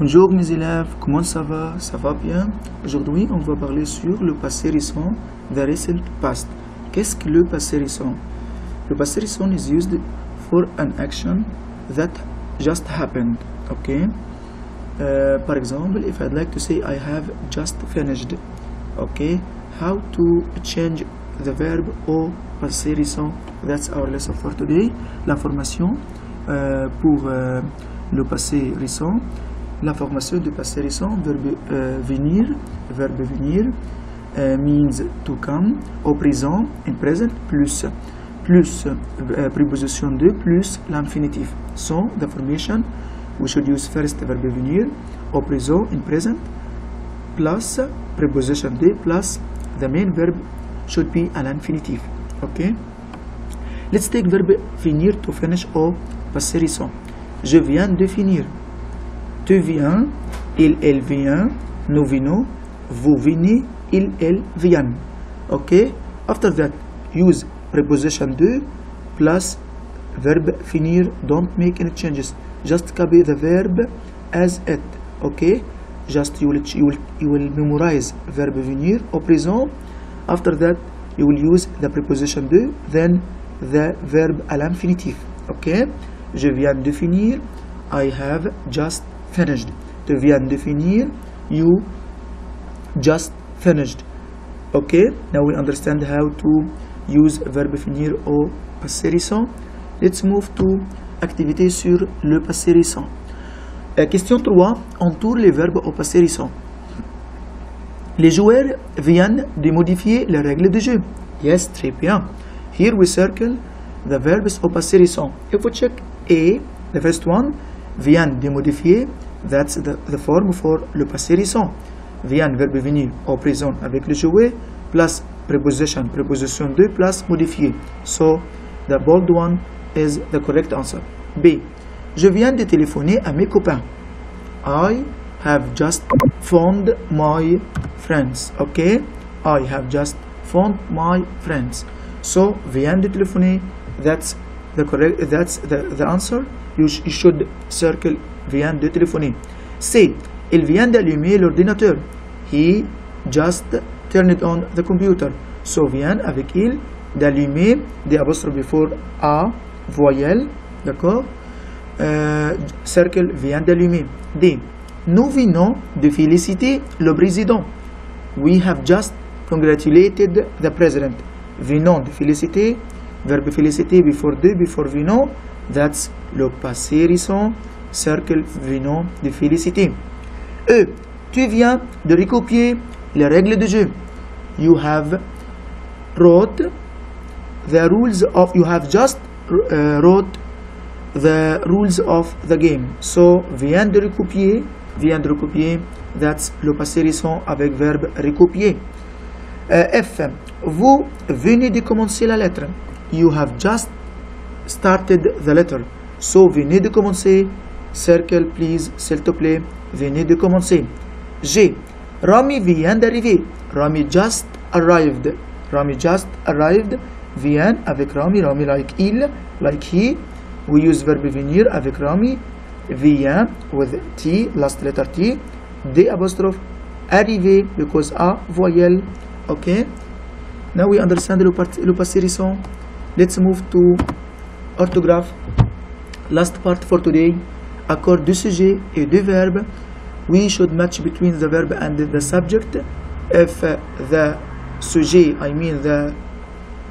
Bonjour mes élèves, comment ça va? Ça va bien? Aujourd'hui, on va parler sur le passé récent, the recent past. Qu'est-ce que le passé récent? Le passé récent is used for an action that just happened. Okay? Uh, par exemple, if I'd like to say I have just finished. Okay? How to change the verb au passé récent? That's our lesson for today. L'information euh, pour euh, le passé récent. L'information du passé récent, verbe euh, venir, verbe venir, euh, means to come, au présent, in present, plus, plus euh, préposition de, plus l'infinitif. So, the formation, we should use first verbe venir, au présent, in present, plus preposition de, plus the main verb should be an infinitive. Okay? Let's take verbe finir to finish au passé récent. Je viens de finir. Tu viens, il, elle vient, nous venons, vous venez, il, elle viennent. Okay? After that, use preposition de plus verb finir. Don't make any changes. Just copy the verb as it. Okay? Just you will, you will, you memorize verb venir au présent. After that, you will use the preposition de, then the verb à l'infinitif. Okay? Je viens de finir. I have just finished. Tu viens de finir. You just finished. Okay? Now we understand how to use verbe finir au passé récent. Let's move to activité sur le passé récent. Euh, question 3. Entoure les verbes au passé récent. Les joueurs viennent de modifier les règles du jeu. Yes, très bien. Here we circle the verbs au passé récent. If we check A, the first one, vient de modifier, that's the, the form for le passé récent. Vient, verbe venir au présent avec le jouet, plus preposition, preposition de, plus modifier. So, the bold one is the correct answer. B. Je viens de téléphoner à mes copains. I have just phoned my friends. Okay? I have just phoned my friends. So, vient de téléphoner, that's the correct, that's the, the answer. You, sh you should circle vient de téléphoner. C. Il vient d'allumer l'ordinateur. He just turned on the computer. So, vient avec il d'allumer, des apostrophes before A, voyelle, d'accord? Euh, cercle vient d'allumer. D. Nous venons de féliciter le président. We have just congratulated the president. Venons de féliciter, verbe féliciter before de, before venons, that's le passé récent, cercle venons de féliciter. E. Tu viens de recopier les règles du jeu. You have wrote the rules of, you have just uh, wrote the rules of the game. So, vient de recopier, vient de recopier, that's le passé récent avec verbe recopier. Euh, F. Vous venez de commencer la lettre. You have just started the letter. So, we venez de commencer. Circle, please, s'il te plaît. Venez de commencer. G. Rami vient d'arriver. Rami just arrived. Rami just arrived. Vient avec Rami. Rami like il, like he. We use verb venir avec Rami. Vient with T, last letter T. D apostrophe. Arriver because A, voyelle. Okay. Now we understand le, le passé récent. Let's move to orthographe. Last part for today. Accord du sujet et du verbe. We should match between the verb and the subject. If uh, the sujet, I mean the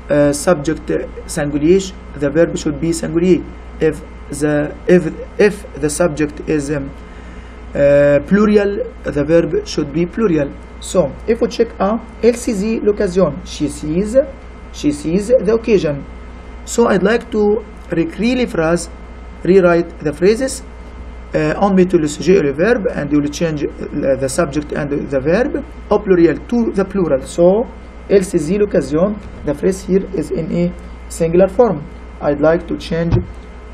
uh, subject singulier, the verb should be singulier. If the if if the subject is um, uh, plural, the verb should be plural. So, if we check A, elle saisit l'occasion. She sees, she sees the occasion. So, I'd like to recréer les phrases, rewrite the phrases, uh, on met le sujet verbe, and you will change the subject and the verb, au pluriel to the plural. So, elle saisit l'occasion. The phrase here is in a singular form. I'd like to change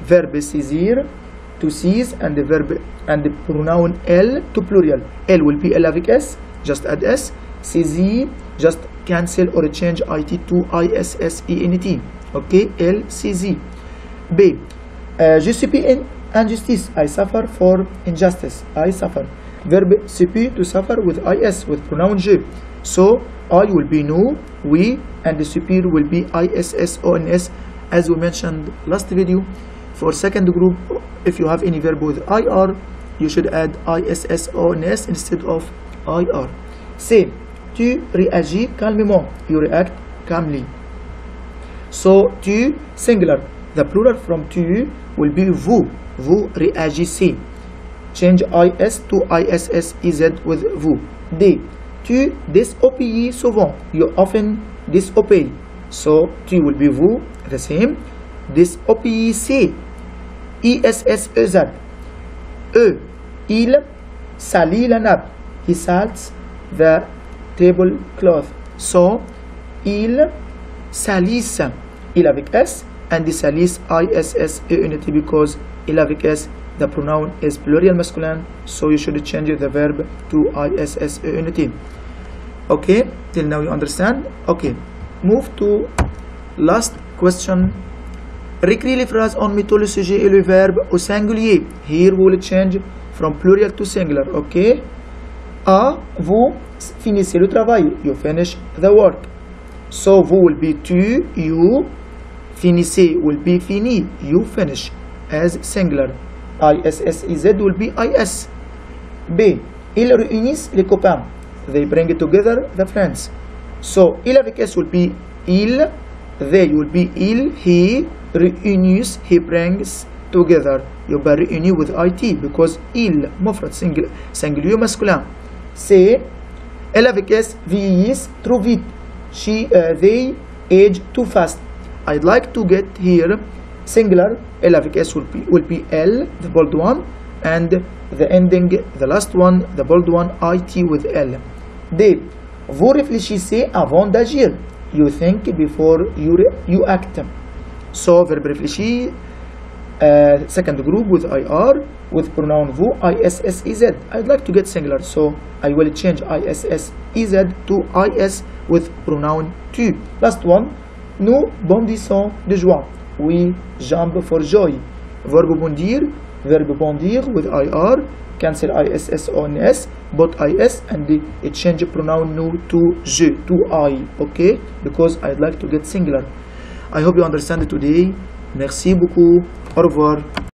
verbe saisir to seize and the verb and the pronoun elle to plural. Elle will be L avec S, just add S. Saisir, just cancel or change IT to ISSENT. Okay, saisit. B. Uh, suis injustice. I suffer for injustice. I suffer. Verb CP to suffer with IS with pronoun je so I will be no we and the superior will be ISSONS as we mentioned last video. For second group if you have any verb with IR you should add ISSONS instead of IR say tu réagis calmement. You react calmly so tu singular. The plural from tu will be vous vous réagissez change is to iss with vous d. Tu désobéis souvent. You often disobey. So tu will be vous the same. Désobéissez. Iss ez e. Il salit la nappe. He salts the tablecloth. So il salisse il avec s and this salis iss e unity because il avec s the pronoun is plural masculine so you should change the verb to iss e unity okay till now you understand. Okay move to last question. Récris les phrases en mettant le sujet et le verbe au singulier. Here we will change from plural to singular okay? A vous finissez le travail. You finish the work. So vous will be tu you finissez will be fini you finish as singular ISSEZ will be IS B ils réunissent les copains they bring together the friends so il avec S will be il they will be il he réunissent he brings together يبقى réuni with IT because il مفرد singular singulier masculin C elle avec S vieillissent trop vite she uh, they age too fast I'd like to get here singular L avec S will be, will be L the bold one and the ending the last one the bold one IT with L. D vous réfléchissez avant d'agir. You think before you, you act. So verb réfléchir uh, second group with IR with pronoun vous ISSEZ I'd like to get singular so I will change ISSEZ to IS with pronoun tu. Last one nous bondissons de joie. We jump for joy verbe bondir verbe bondir with IR cancel ISS on S both IS and the, it change pronoun nous to je to I okay because I'd like to get singular. I hope you understand today. Merci beaucoup. Au revoir